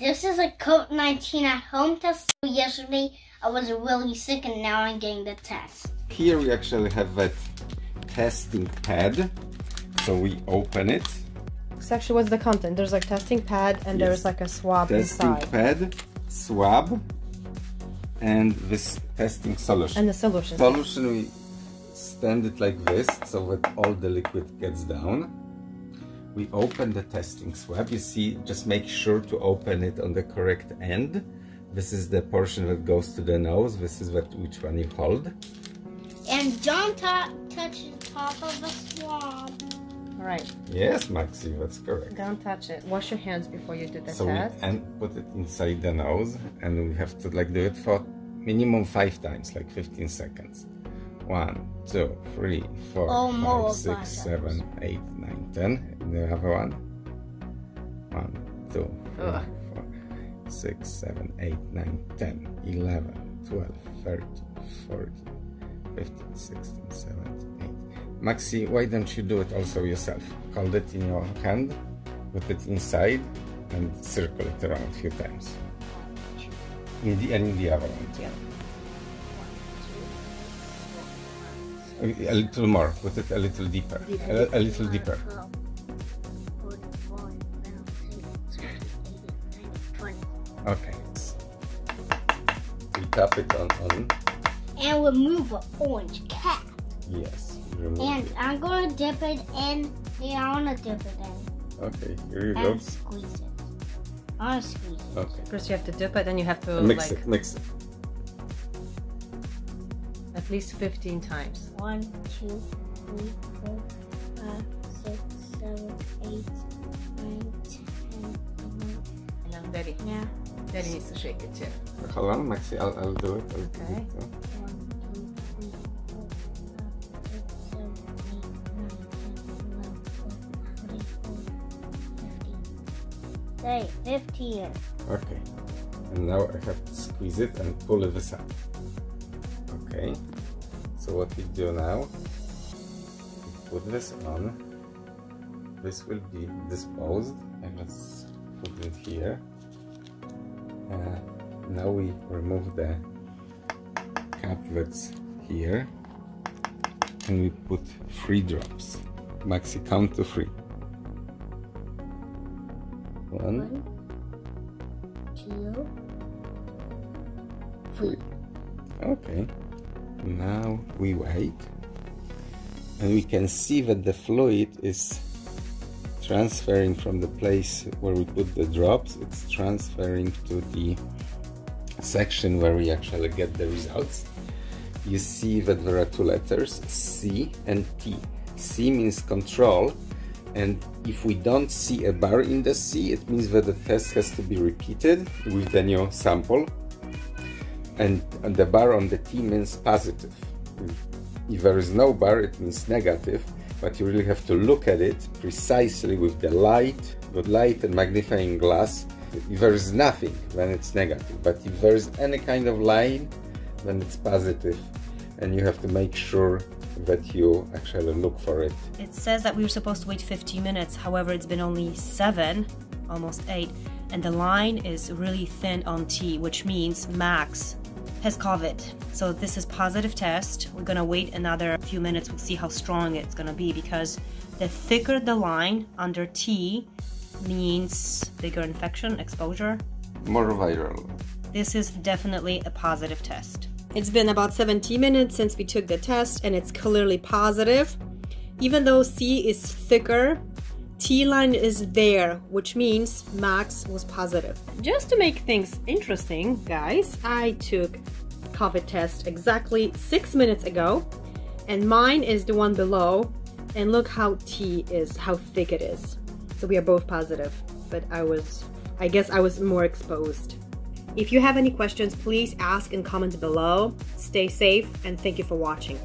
This is a COVID-19 at home test. Yesterday I was really sick and now I'm getting the test. Here we actually have that testing pad. So we open it. So actually what's the content? There's like testing pad and Yes. there's like a swab Testing inside. pad, swab, and this testing solution. And the solution. solution we stand it like this so that all the liquid gets down. We open the testing swab. You see, just make sure to open it on the correct end. This is the portion that goes to the nose. This is what which one you hold. And don't touch the top of the swab. Right. Yes, Maxi, that's correct. don't touch it. Wash your hands before you do the So test. we and put it inside the nose, and we have to like do it for minimum five times, like 15 seconds. One, two, three, four, Oh, more five, of six, five seven, eight, nine, ten. You have one? One, two, three, Ugh. four, six, seven, eight, nine, ten, eleven, twelve, thirteen, fourteen, fifteen, sixteen, seventeen, eighteen. Maxi, why don't you do it also yourself? Hold it in your hand, put it inside, and circle it around a few times. In the and in the other one. Yeah. A, a little more. Put it a little deeper. A, a little deeper. Okay. We tap it on on. And remove an orange cap. Yes. And it. I'm gonna dip it in. Yeah, I wanna dip it in. Okay. Here you go. And squeeze it. I wanna squeeze it. Okay. First you have to dip it, then you have to Mix like it. Mix it. at least 15 times. One, two, three, four, five, six, seven, eight, nine, ten, eleven. And then Daddy, Yeah. Daddy needs to shake it too. Hold on, Maxi. I'll, I'll do it. I'll do Okay. it too. One, two, three, four, five, six, seven, eight, nine, ten, eleven, twelve, thirteen, fourteen, fifteen. Say fifteen. Okay. And now I have to squeeze it and pull this up. Okay. So what we do now, we put this on. This will be disposed. And let's put it here. Uh, now we remove the cap that's here. And we put three drops. Maxi, count to three. One, One, two, three. Okay. Now we wait. And we can see that the fluid is transferring from the place where we put the drops, it's transferring to the section where we actually get the results. You see that there are two letters, C and T. C means control, and if we don't see a bar in the C, it means that the test has to be repeated with the new sample and, the bar on the T means positive. If there is no bar, it means negative, but you really have to look at it precisely with the light, the light and magnifying glass. If there is nothing, then it's negative, but if there is any kind of line, then it's positive, and you have to make sure that you actually look for it. It says that we were supposed to wait 15 minutes, however, it's been only 7, almost 8, and the line is really thin on T, which means Max has COVID. So this is positive test. We're gonna wait another few minutes, we'll see how strong it's gonna be because the thicker the line under T means bigger infection, exposure, More viral. this is definitely a positive test. It's been about 17 minutes since we took the test and it's clearly positive. Even though C is thicker, T line is there, which means Max was positive. Just to make things interesting, guys, I took COVID test exactly six minutes ago and mine is the one below and look how T is, how thick it is. So we are both positive, but I was, I guess I was more exposed. If you have any questions, please ask in comments below. Stay safe and thank you for watching.